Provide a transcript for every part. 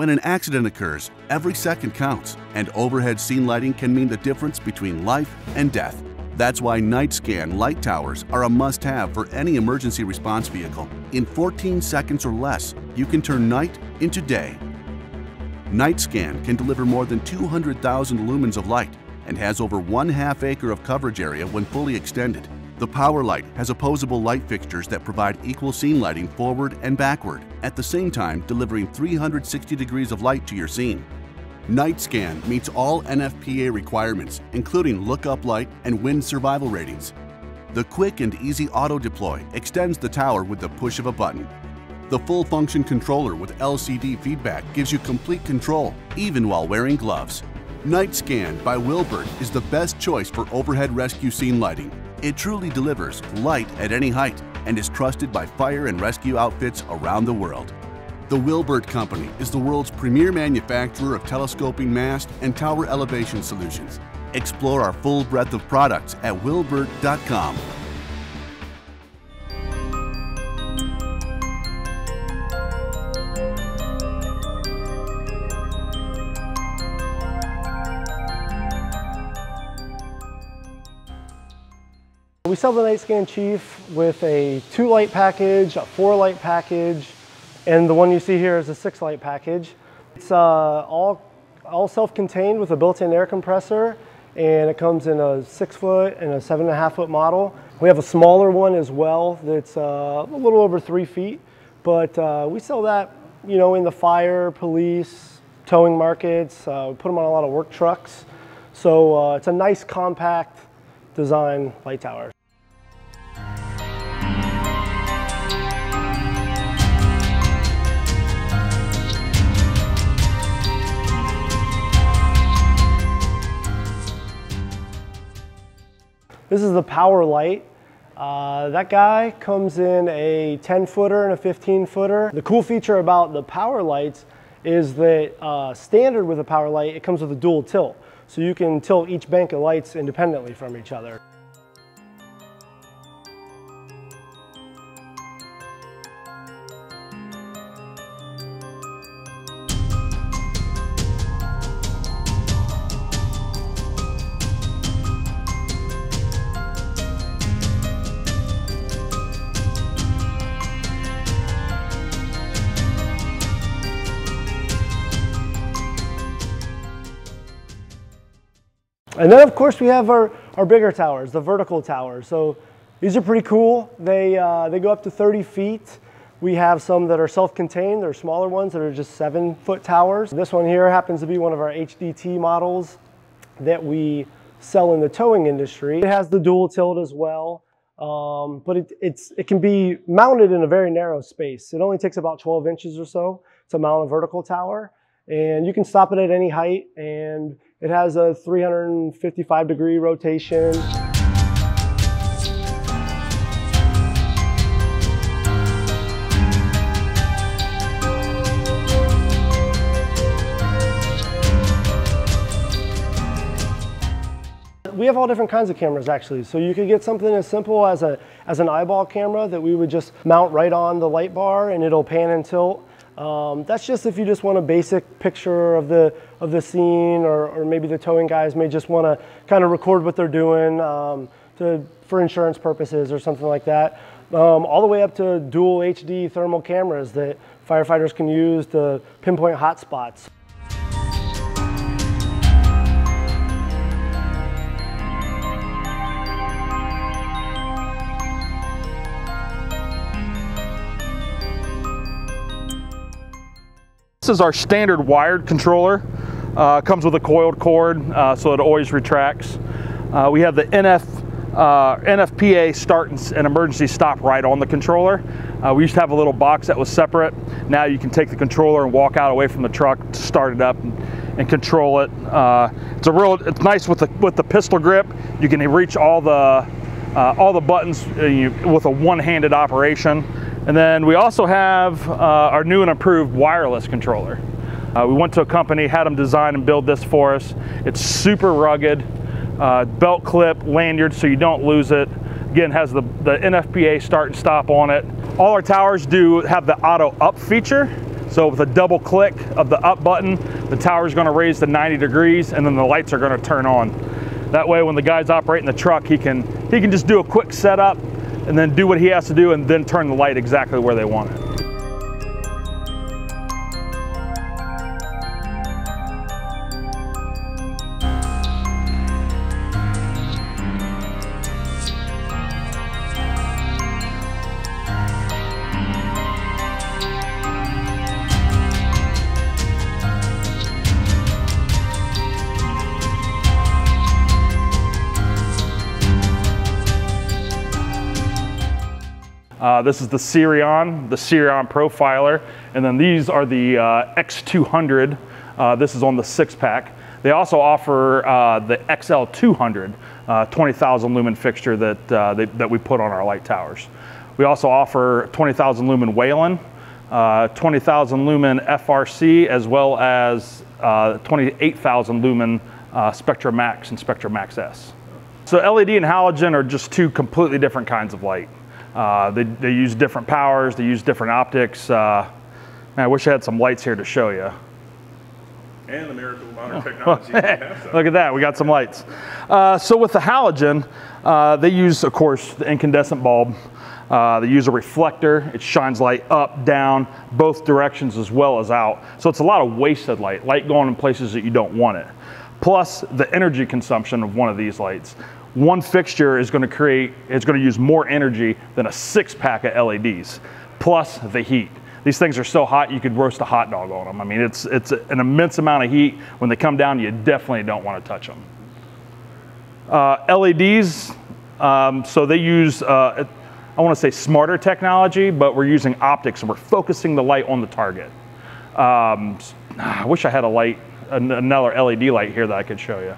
When an accident occurs, every second counts, and overhead scene lighting can mean the difference between life and death. That's why night scan light towers are a must-have for any emergency response vehicle. In 14 seconds or less, you can turn night into day. Night scan can deliver more than 200,000 lumens of light and has over one half acre of coverage area when fully extended. The Power Light has opposable light fixtures that provide equal scene lighting forward and backward, at the same time delivering 360 degrees of light to your scene. Night Scan meets all NFPA requirements, including look-up light and wind survival ratings. The quick and easy auto deploy extends the tower with the push of a button. The full function controller with LCD feedback gives you complete control, even while wearing gloves. Night Scan by Will-Burt is the best choice for overhead rescue scene lighting. It truly delivers light at any height and is trusted by fire and rescue outfits around the world. The Will-Burt Company is the world's premier manufacturer of telescoping mast and tower elevation solutions. Explore our full breadth of products at willburt.com. sell the Night Scan Chief with a two light package, a four light package, and the one you see here is a six light package. It's uh, all, all self-contained with a built-in air compressor and it comes in a six foot and a seven and a half foot model. We have a smaller one as well that's uh, a little over three feet, but uh, we sell that you know, in the fire, police, towing markets. Uh, we put them on a lot of work trucks. So uh, it's a nice compact design light tower. This is the power light. Uh, that guy comes in a 10 footer and a 15 footer. The cool feature about the power lights is that uh, standard with a power light, it comes with a dual tilt. So you can tilt each bank of lights independently from each other. And then of course we have our, our bigger towers, the vertical towers. So these are pretty cool. They, uh, they go up to 30 feet. We have some that are self-contained. There are smaller ones that are just seven foot towers. This one here happens to be one of our HDT models that we sell in the towing industry. It has the dual tilt as well, um, but it, it's, it can be mounted in a very narrow space. It only takes about 12 inches or so to mount a vertical tower. And you can stop it at any height and it has a 355 degree rotation. we have all different kinds of cameras actually. So you could get something as simple as a as an eyeball camera that we would just mount right on the light bar and it'll pan and tilt. Um, that's just if you just want a basic picture of the of the scene, or, or maybe the towing guys may just want to kind of record what they're doing um, to, for insurance purposes or something like that. Um, all the way up to dual HD thermal cameras that firefighters can use to pinpoint hot spots. Is our standard wired controller. Uh, comes with a coiled cord, uh, so it always retracts. Uh, we have the NF, uh, NFPA start and emergency stop right on the controller. Uh, we used to have a little box that was separate. Now you can take the controller and walk out away from the truck to start it up and, and control it. Uh, it's a real, it's nice with the with the pistol grip. You can reach all the all the buttons with a one-handed operation. And then we also have uh, our new and improved wireless controller. Uh, we went to a company, had them design and build this for us. It's super rugged, uh, belt clip, lanyard so you don't lose it. Again, has the, the NFPA start and stop on it. All our towers do have the auto up feature. So with a double click of the up button, the tower is gonna raise to 90 degrees and then the lights are gonna turn on. That way when the guy's operating the truck, he can, he can just do a quick setup and then do what he has to do and then turn the light exactly where they want it. Uh, this is the Sirion, the Sirion Profiler, and then these are the uh, X200. Uh, this is on the six pack. They also offer uh, the XL200, uh, 20,000 lumen fixture that, uh, they, that we put on our light towers. We also offer 20,000 lumen Whelen, 20,000 lumen FRC, as well as 28,000 lumen Spectra Max and Spectra Max S. So LED and halogen are just two completely different kinds of light. Uh, they, they, use different powers, they use different optics. Uh, man, I wish I had some lights here to show you. And the miracle of modern technology. Look at that, we got some lights. Uh, so with the halogen, uh, they use, of course, the incandescent bulb. Uh, they use a reflector. It shines light up, down, both directions as well as out. So it's a lot of wasted light, light going in places that you don't want it. Plus the energy consumption of one of these lights one fixture is going to create, it's going to use more energy than a six pack of LEDs, plus the heat. These things are so hot you could roast a hot dog on them. I mean, it's, it's an immense amount of heat. When they come down, you definitely don't want to touch them. Uh, LEDs, um, so they use, uh, I want to say smarter technology, but we're using optics and we're focusing the light on the target. Um, I wish I had a light, another LED light here that I could show you.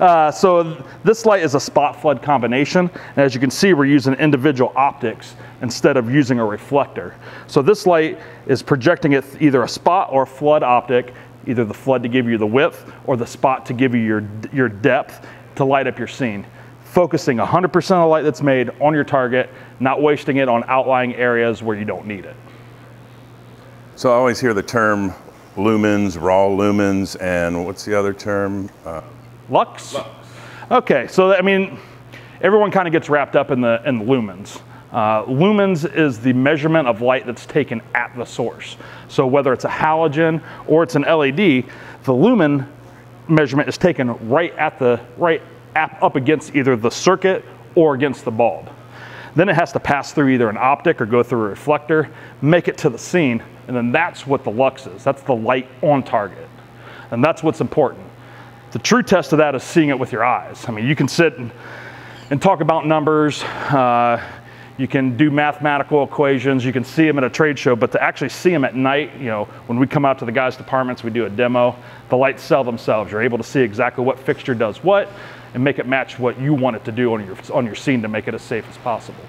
Uh, so this light is a spot flood combination. And as you can see, we're using individual optics instead of using a reflector. So this light is projecting it either a spot or a flood optic, either the flood to give you the width or the spot to give you your, your depth to light up your scene. Focusing 100% of the light that's made on your target, not wasting it on outlying areas where you don't need it. So I always hear the term lumens, raw lumens, and what's the other term? Uh, Lux? Lux. Okay, so I mean, everyone kind of gets wrapped up in the, in the lumens. Uh, lumens is the measurement of light that's taken at the source. So whether it's a halogen or it's an LED, the lumen measurement is taken right at the, right up against either the circuit or against the bulb. Then it has to pass through either an optic or go through a reflector, make it to the scene, and then that's what the lux is. That's the light on target. And that's what's important. The true test of that is seeing it with your eyes. I mean, you can sit and, and talk about numbers. Uh, you can do mathematical equations. You can see them at a trade show, but to actually see them at night, you know, when we come out to the guys' departments, we do a demo. The lights sell themselves. You're able to see exactly what fixture does what and make it match what you want it to do on your, on your scene to make it as safe as possible.